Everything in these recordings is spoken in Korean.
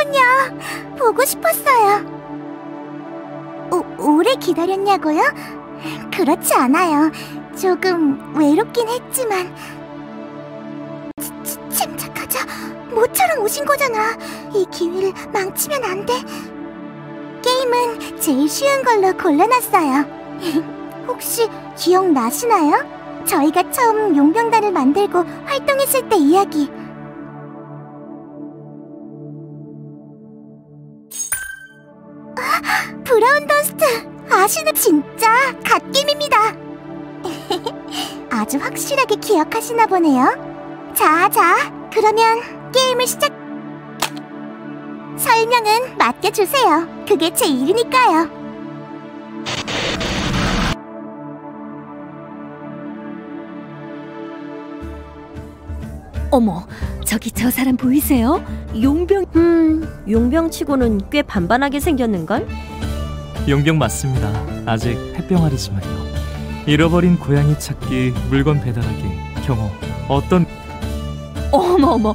오셨군요. 보고 싶었어요. 오, 오래 기다렸냐고요? 그렇지 않아요. 조금 외롭긴 했지만. 치, 치, 침착하자. 모처럼 오신 거잖아. 이 기회를 망치면 안 돼. 게임은 제일 쉬운 걸로 골라놨어요. 혹시 기억나시나요? 저희가 처음 용병단을 만들고 활동했을 때 이야기. 아주 확실하게 기억하시나 보네요. 자, 자, 그러면 게임을 시작. 설명은 맡겨주세요. 그게 제 일이니까요. 어머, 저기 저 사람 보이세요? 용병. 음, 용병치고는 꽤 반반하게 생겼는걸? 용병 맞습니다. 아직 햇병아리지만요. 잃어버린 고양이 찾기, 물건 배달하기, 경호. 어떤 어머 어머.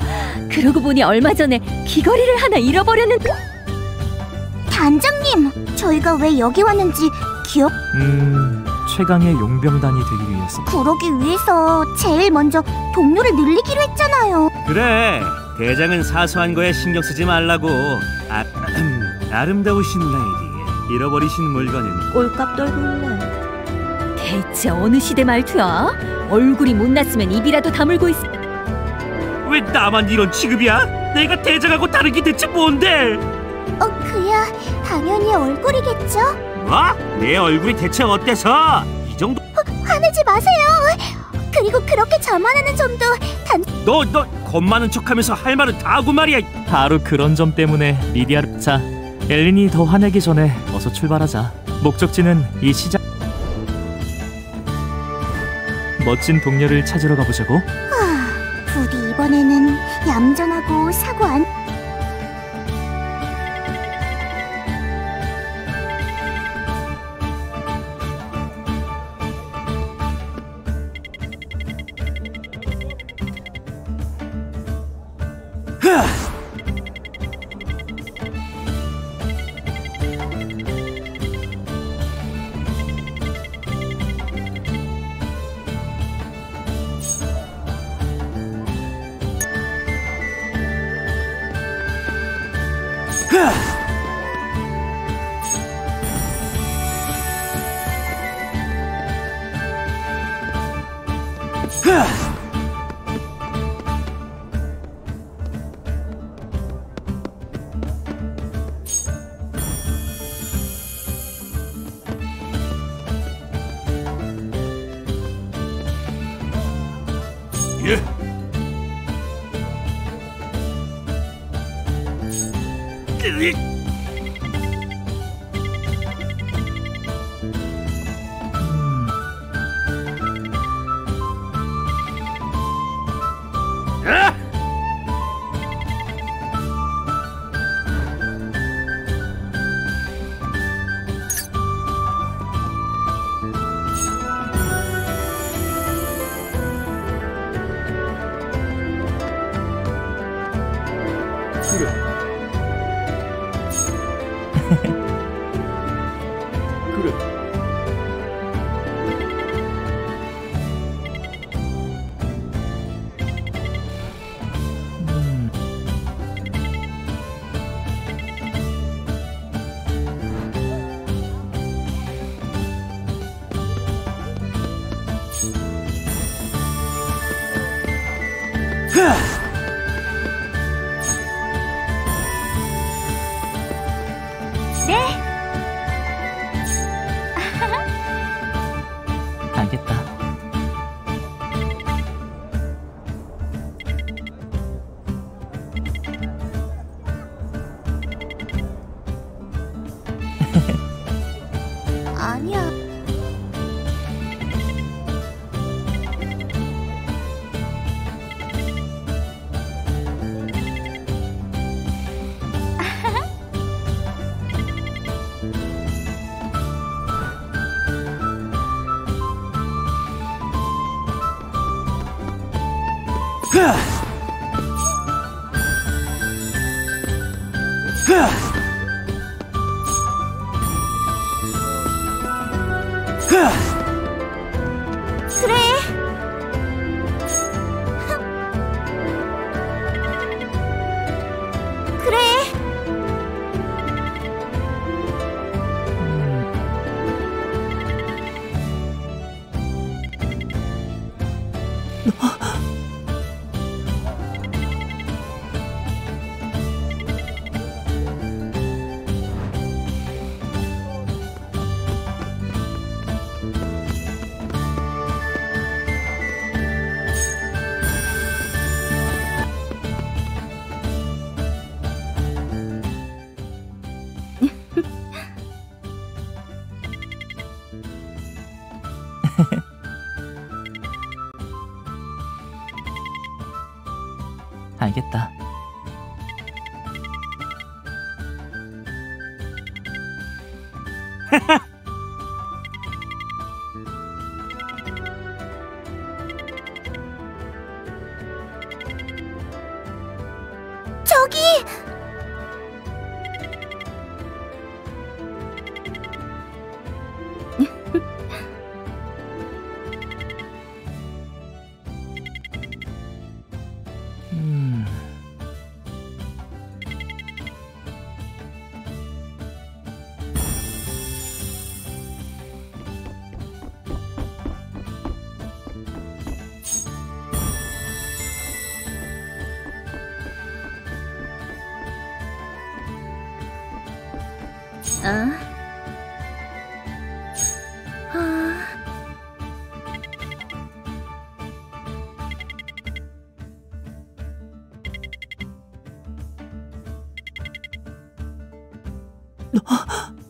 그러고 보니 얼마 전에 귀걸이를 하나 잃어버렸는데. 단장님, 저희가 왜 여기 왔는지 기억 음 최강의 용병단이 되기 위해서 그러기 위해서 제일 먼저 동료를 늘리기로 했잖아요. 그래 대장은 사소한 거에 신경 쓰지 말라고 아, 아름다우신 레이디 잃어버리신 물건은 꼴값 떨고. 대체 어느 시대 말투야? 얼굴이 못났으면 입이라도 다물고 있어. 왜 나만 이런 취급이야? 내가 대장하고 다른 게 대체 뭔데? 어, 그야 당연히 얼굴이겠죠. 뭐? 내 얼굴이 대체 어때서? 이 정도 화내지 마세요. 그리고 그렇게 자만하는 점도 단 너 너 겁많은 척하면서 할 말은 다 하고 말이야 바로 그런 점 때문에 리디아를 자 엘린이 더 화내기 전에 어서 출발하자. 목적지는 이 시작. 멋진 동료를 찾으러 가보자고. 아, 부디 이번에는 얌전하고 사고 안 그래. Ugh. 알겠다. 음.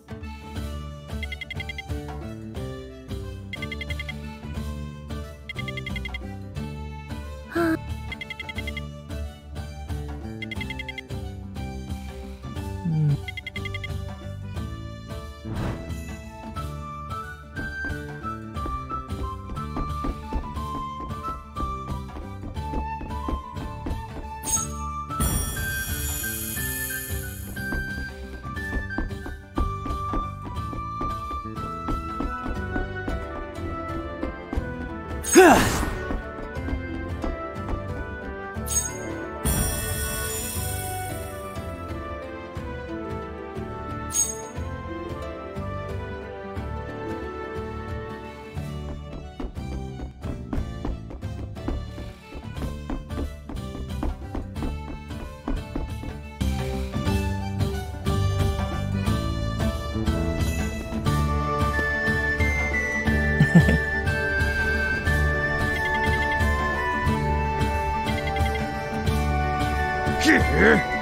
Que?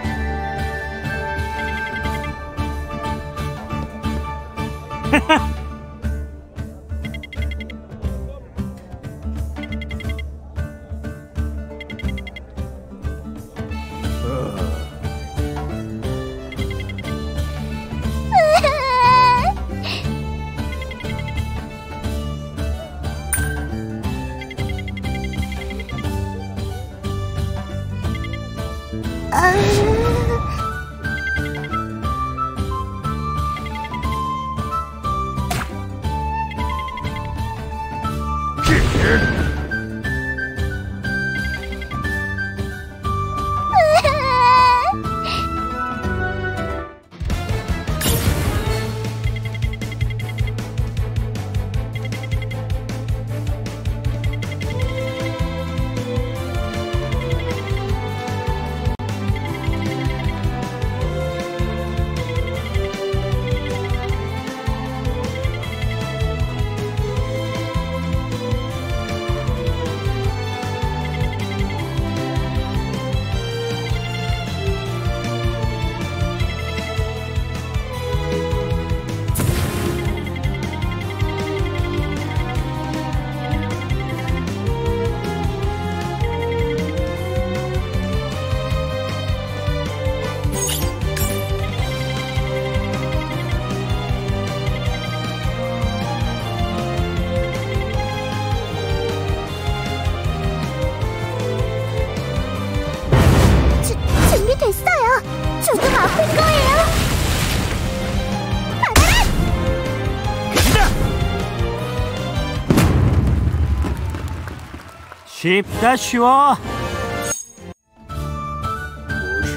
我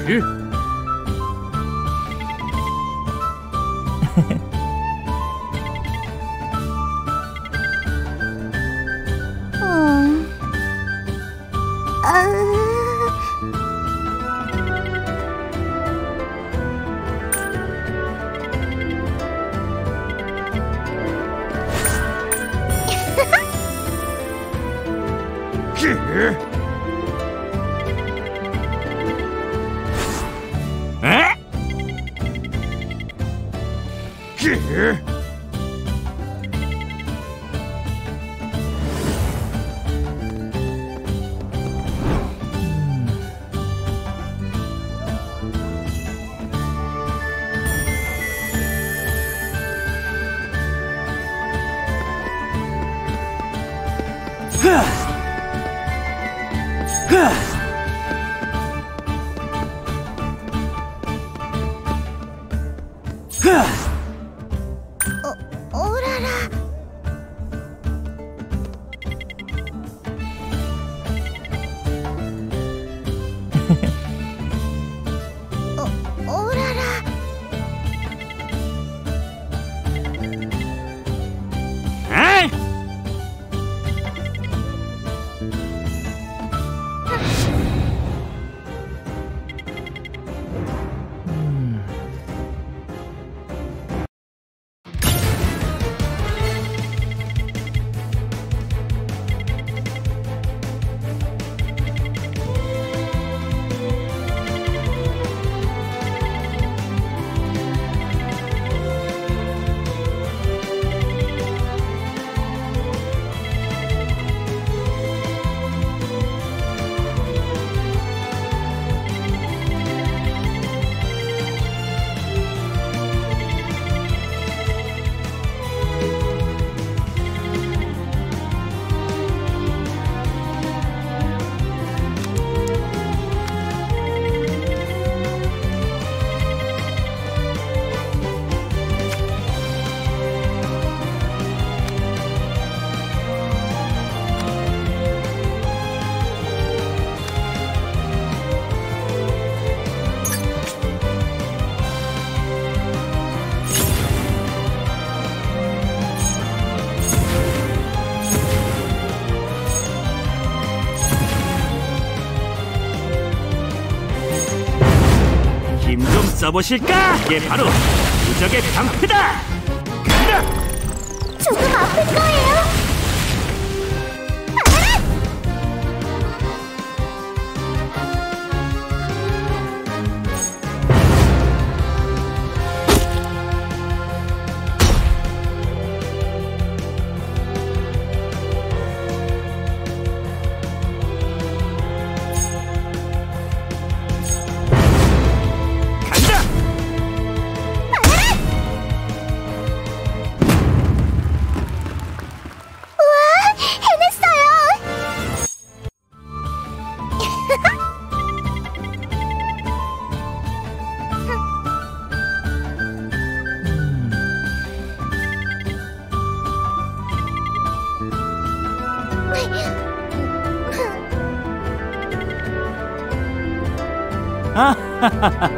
去。 써보실까? 이게 바로 무적의 방패다! 간다! 조금 아플 거예요. 哈哈哈。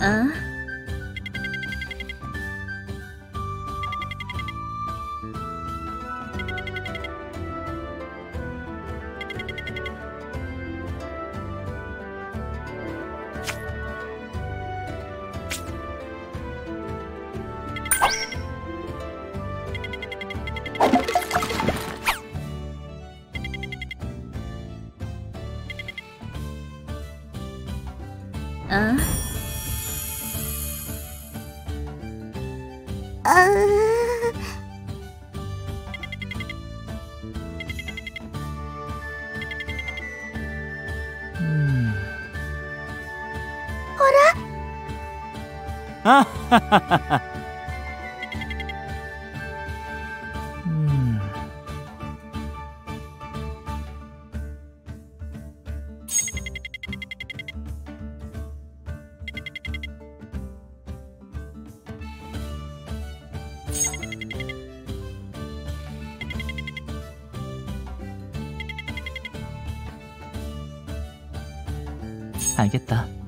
嗯、 알겠다.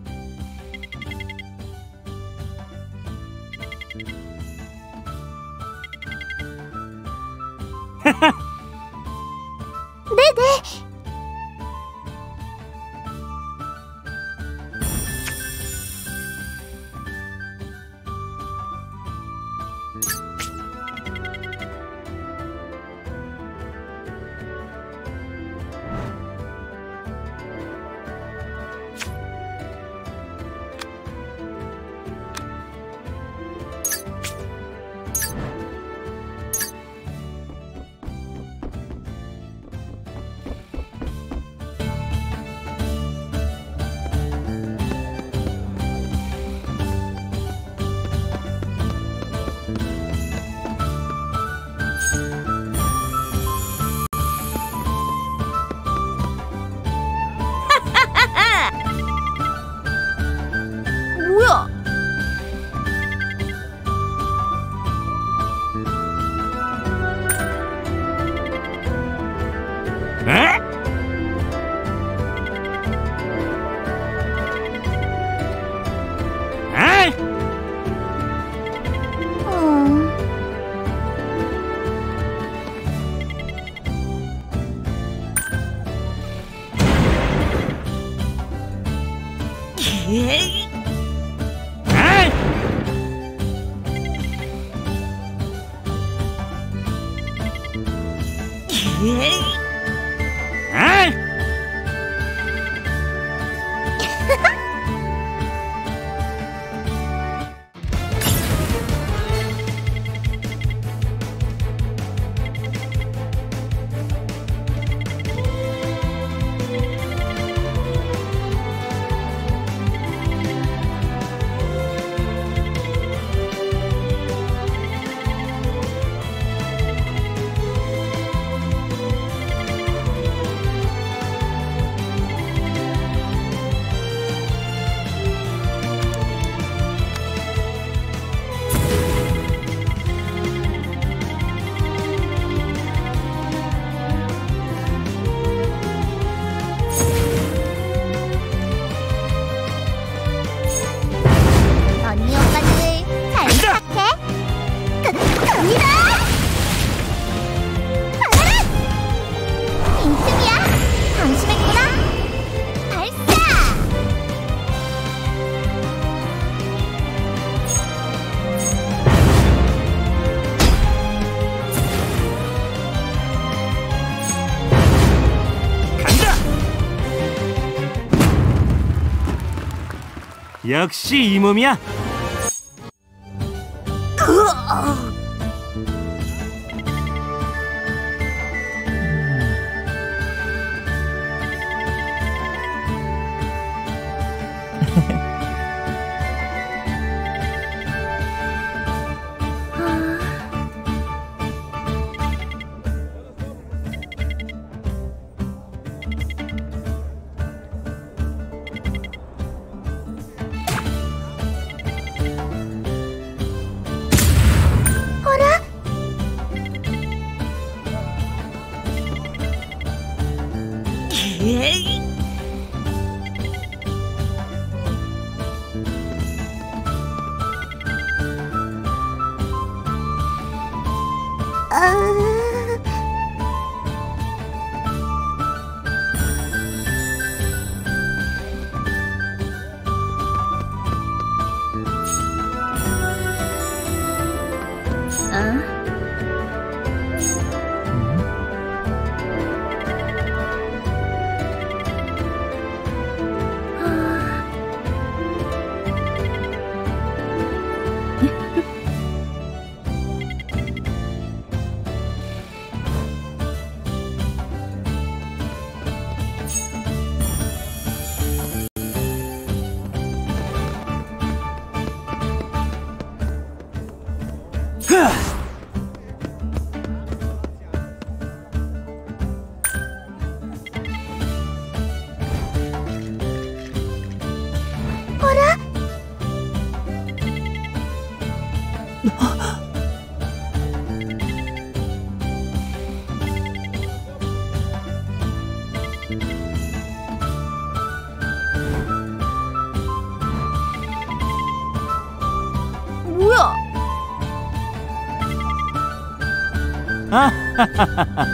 역시 이 몸이야. 위,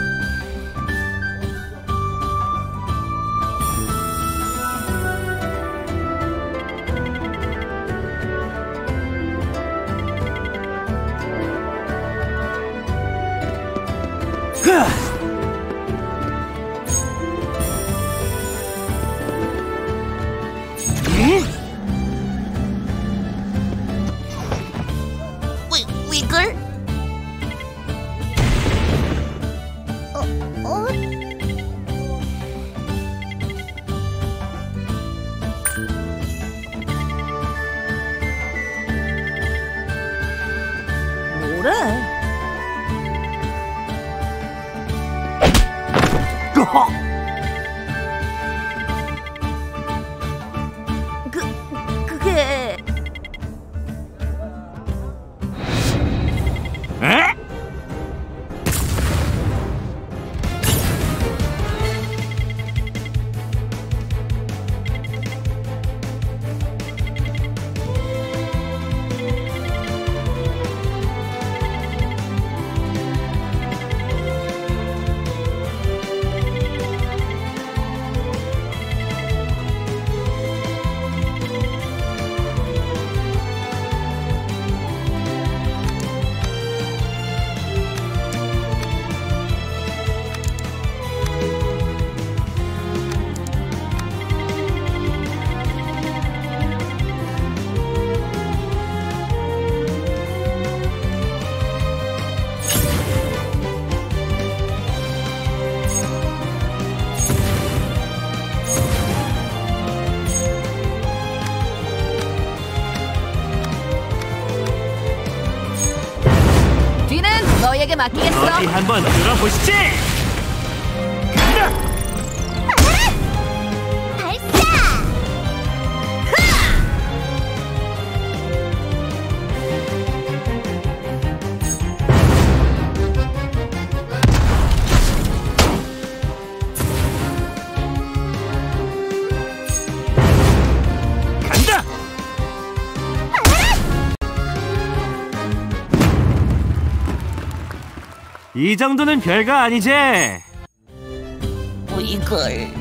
한번 들어보시지. 이 정도는 별거 아니지. 위글.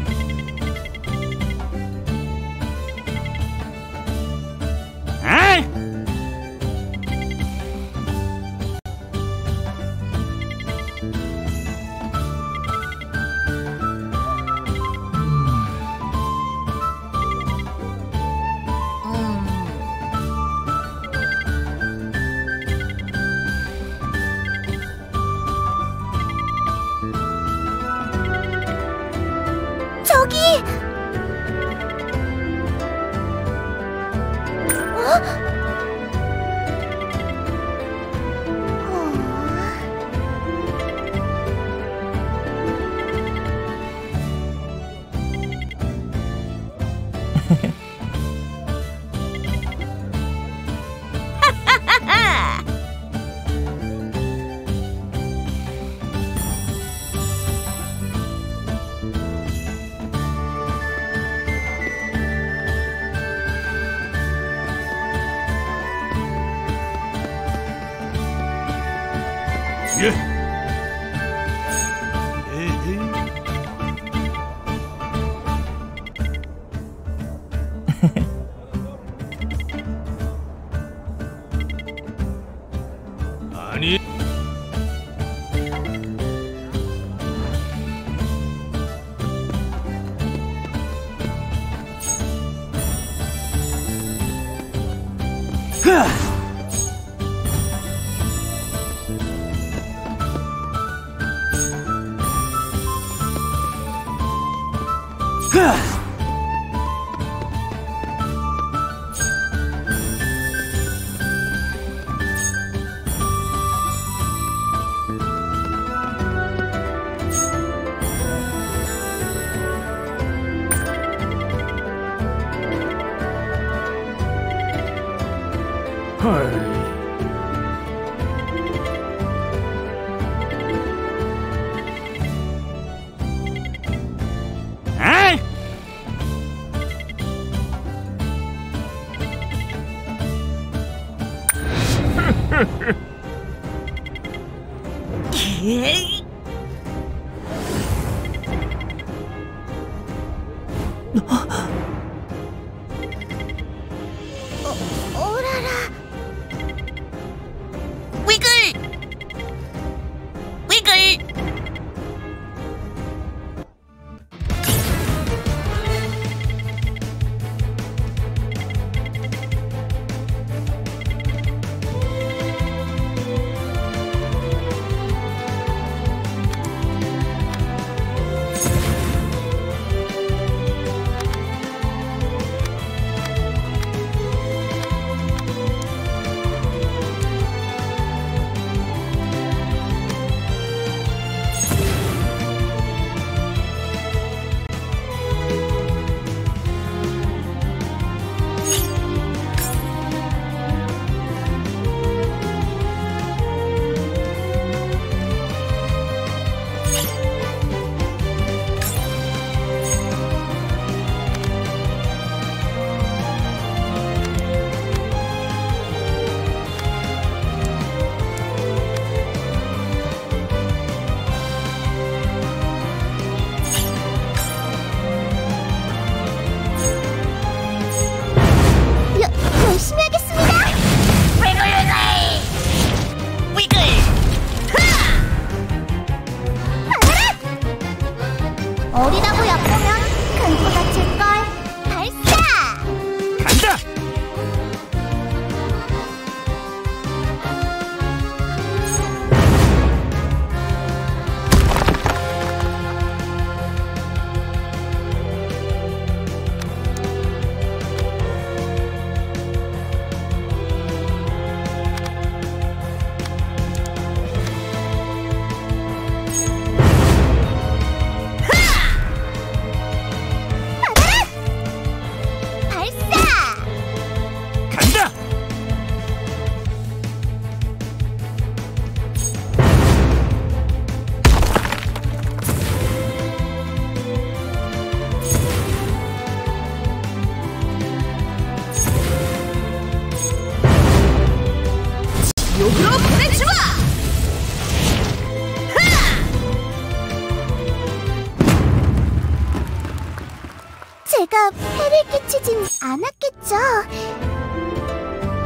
않았겠죠?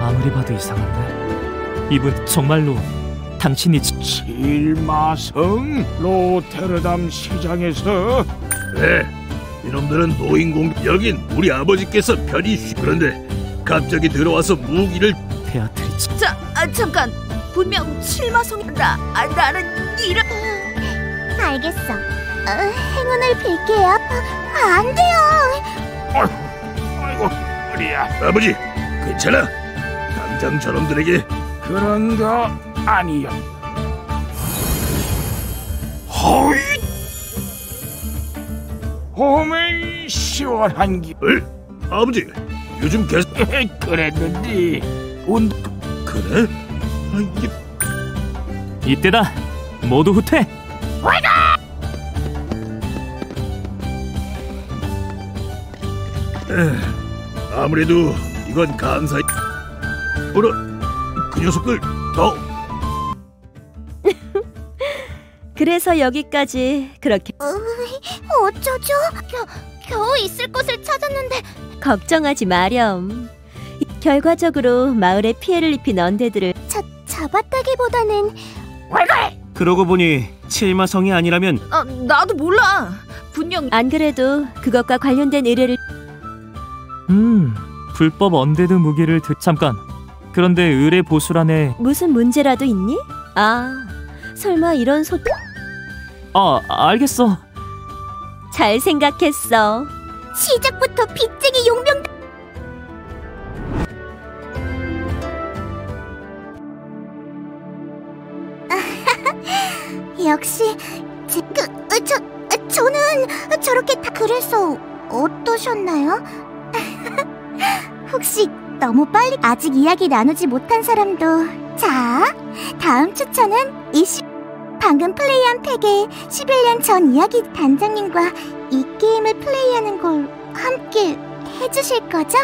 아무리 봐도 이상한데 이분 정말로 당신이 지- 일마성 로테르담 시장에서 네, 이놈들은 노인공 여긴 우리 아버지께서 편히 쉬 그런데 갑자기 들어와서 무기를 테아트리치 자, 아, 잠깐. 분명 칠마성이다. 아, 나는 이런... 알겠어. 어, 행운을 빌게요. 아, 안 돼요. 아이고 우리야. 아버지 괜찮아? 당장 저놈들에게 그런 거 아니야 허이 홈의 시원한 기 을? 아버지 요즘 계속 그랬는데 운 그래? 아, 이게 이때다. 모두 후퇴 아무래도 이건 감사히 어라 그 녀석들 너 그래서 여기까지 그렇게 어, 어쩌죠? 겨, 겨우 있을 곳을 찾았는데 걱정하지 마렴. 결과적으로 마을에 피해를 입힌 undead들을 자, 잡았다기보다는 그러고 보니 칠마성이 아니라면 아, 나도 몰라. 분명 안 그래도 그것과 관련된 의뢰를 음 불법 undead 무기를 드 잠깐 그런데 의뢰 보수란에 무슨 문제라도 있니? 아 설마 이런 소 아 알겠어 잘 생각했어. 시작부터 빚쟁이 용병. 역시 제, 그, 어, 저, 어, 저는 저렇게 다 그래서 어떠셨나요? 혹시 너무 빨리 아직 이야기 나누지 못한 사람도 자 다음 추천은 이시 방금 플레이한 팩의 11년 전 이야기 단장님과 이 게임을 플레이하는 걸 함께 해주실 거죠?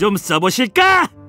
좀 써보실까?